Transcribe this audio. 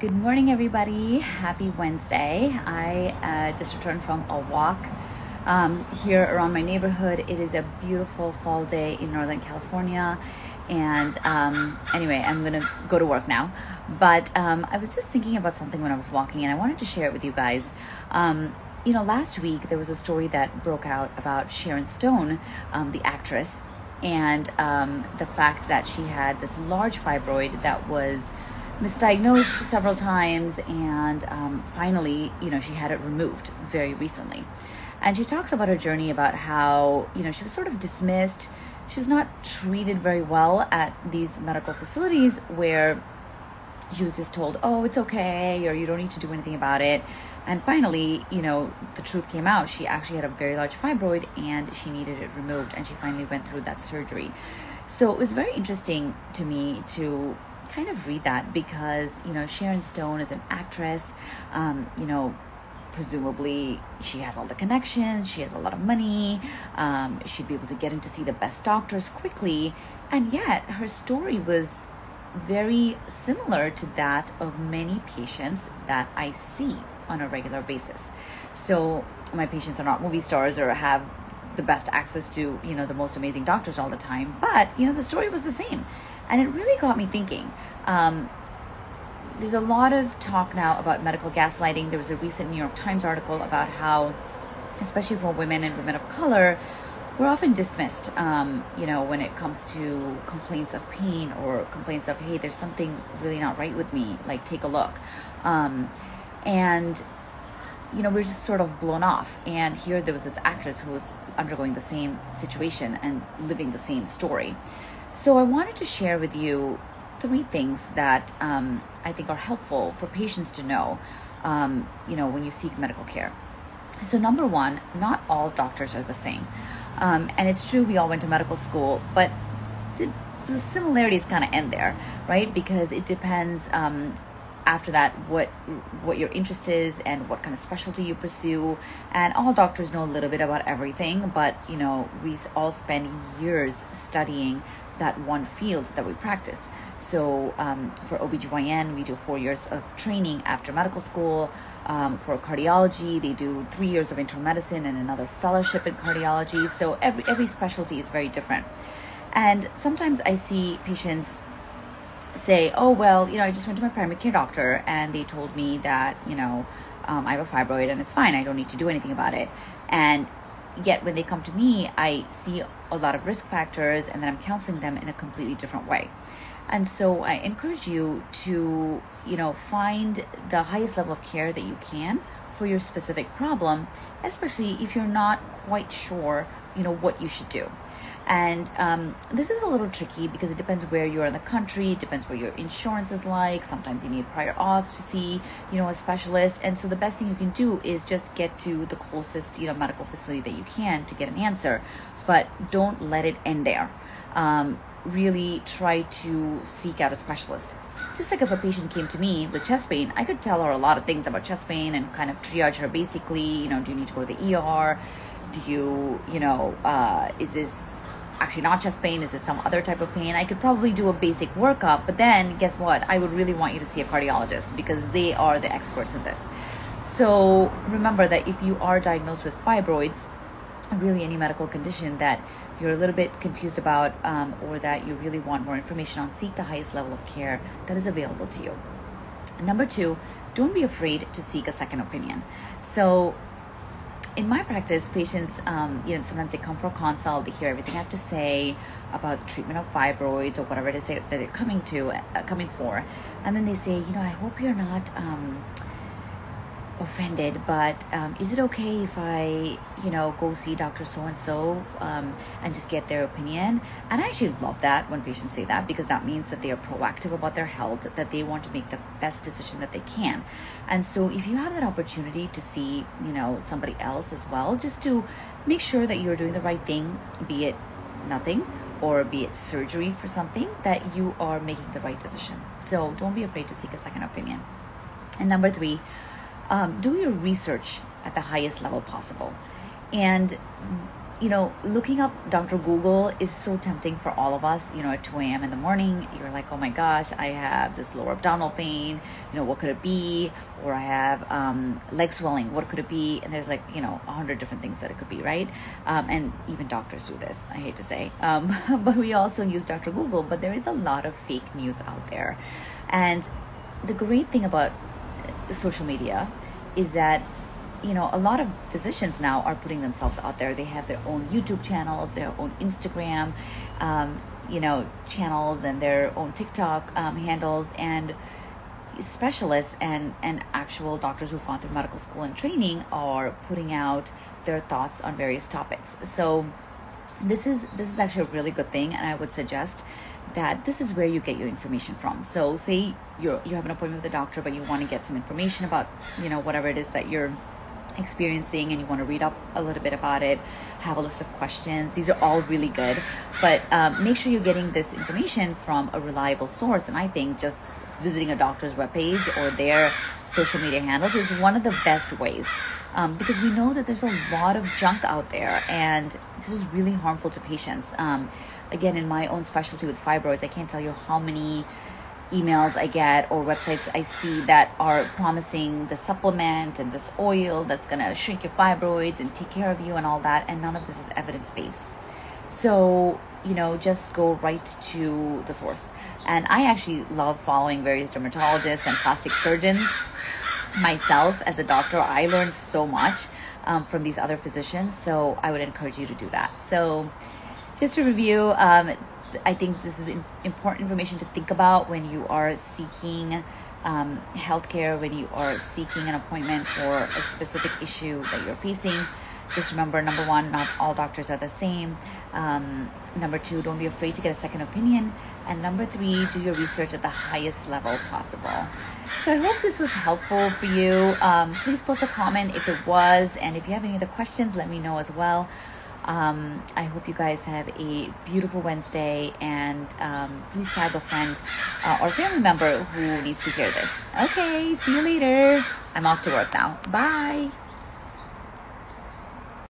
Good morning, everybody. Happy Wednesday. I uh, just returned from a walk um, here around my neighborhood. It is a beautiful fall day in Northern California. And um, anyway, I'm going to go to work now. But um, I was just thinking about something when I was walking, and I wanted to share it with you guys. Um, you know, last week there was a story that broke out about Sharon Stone, um, the actress, and um, the fact that she had this large fibroid that was misdiagnosed several times and um, finally you know she had it removed very recently. And she talks about her journey about how you know she was sort of dismissed. She was not treated very well at these medical facilities where she was just told oh it's okay or you don't need to do anything about it. And finally you know the truth came out. She actually had a very large fibroid and she needed it removed and she finally went through that surgery. So it was very interesting to me to kind of read that because you know Sharon Stone is an actress, um, you know, presumably she has all the connections, she has a lot of money, um, she'd be able to get in to see the best doctors quickly, and yet her story was very similar to that of many patients that I see on a regular basis. So my patients are not movie stars or have the best access to you know the most amazing doctors all the time. But you know the story was the same and it really got me thinking. Um, there's a lot of talk now about medical gaslighting. There was a recent New York Times article about how, especially for women and women of color, we're often dismissed, um, you know, when it comes to complaints of pain or complaints of, hey, there's something really not right with me, like take a look. Um, and, you know, we're just sort of blown off. And here there was this actress who was undergoing the same situation and living the same story. So I wanted to share with you three things that um, I think are helpful for patients to know, um, you know, when you seek medical care. So number one, not all doctors are the same. Um, and it's true we all went to medical school, but the, the similarities kind of end there, right? Because it depends um, after that what what your interest is and what kind of specialty you pursue and all doctors know a little bit about everything but you know we all spend years studying that one field that we practice. So um, for OBGYN, we do four years of training after medical school. Um, for cardiology, they do three years of internal medicine and another fellowship in cardiology. So every, every specialty is very different. And sometimes I see patients say, oh, well, you know, I just went to my primary care doctor and they told me that, you know, um, I have a fibroid and it's fine. I don't need to do anything about it. And yet when they come to me, I see a lot of risk factors and then I'm counseling them in a completely different way. And so I encourage you to, you know, find the highest level of care that you can for your specific problem, especially if you're not quite sure, you know, what you should do. And um, this is a little tricky because it depends where you're in the country, it depends where your insurance is like. Sometimes you need prior auth to see, you know, a specialist. And so the best thing you can do is just get to the closest, you know, medical facility that you can to get an answer. But don't let it end there. Um, really try to seek out a specialist. Just like if a patient came to me with chest pain, I could tell her a lot of things about chest pain and kind of triage her basically, you know, do you need to go to the ER? Do you, you know, uh, is this actually not chest pain? Is this some other type of pain? I could probably do a basic workup, but then guess what? I would really want you to see a cardiologist because they are the experts in this. So remember that if you are diagnosed with fibroids, really any medical condition that you're a little bit confused about um, or that you really want more information on, seek the highest level of care that is available to you. Number two, don't be afraid to seek a second opinion. So in my practice, patients, um, you know, sometimes they come for a consult, they hear everything I have to say about the treatment of fibroids or whatever it is that they're coming to, uh, coming for, and then they say, you know, I hope you're not. Um, offended, but um, is it okay if I, you know, go see Dr. So and so and just get their opinion? And I actually love that when patients say that because that means that they are proactive about their health, that they want to make the best decision that they can. And so if you have that opportunity to see, you know, somebody else as well, just to make sure that you're doing the right thing, be it nothing or be it surgery for something, that you are making the right decision. So don't be afraid to seek a second opinion. And number three, um, do your research at the highest level possible. And you know, looking up Dr. Google is so tempting for all of us. You know, at 2 a.m. in the morning, you're like, oh my gosh, I have this lower abdominal pain. You know, what could it be? Or I have um, leg swelling. What could it be? And there's like, you know, a hundred different things that it could be, right? Um, and even doctors do this, I hate to say. Um, but we also use Dr. Google, but there is a lot of fake news out there. And the great thing about social media is that you know a lot of physicians now are putting themselves out there. They have their own youtube channels their own instagram um, you know channels and their own tiktok um, handles and specialists and and actual doctors who've gone through medical school and training are putting out their thoughts on various topics. So this is this is actually a really good thing and i would suggest that this is where you get your information from so say you you have an appointment with a doctor but you want to get some information about you know whatever it is that you're experiencing and you want to read up a little bit about it, have a list of questions. These are all really good, but um, make sure you're getting this information from a reliable source. And I think just visiting a doctor's webpage or their social media handles is one of the best ways. Um, because we know that there's a lot of junk out there and this is really harmful to patients. Um, again, in my own specialty with fibroids, I can't tell you how many emails I get or websites I see that are promising the supplement and this oil that's gonna shrink your fibroids and take care of you and all that, and none of this is evidence based. So, you know, just go right to the source. And I actually love following various dermatologists and plastic surgeons. Myself, as a doctor, I learned so much um, from these other physicians, so I would encourage you to do that. So, just to review, um, I think this is important information to think about when you are seeking um, healthcare, when you are seeking an appointment for a specific issue that you're facing. Just remember number one, not all doctors are the same. Um, number two, don't be afraid to get a second opinion. And number three, do your research at the highest level possible. So I hope this was helpful for you. Um, please post a comment if it was. And if you have any other questions, let me know as well. Um, I hope you guys have a beautiful Wednesday and um, please tag a friend uh, or family member who needs to hear this. Okay, see you later. I'm off to work now. Bye.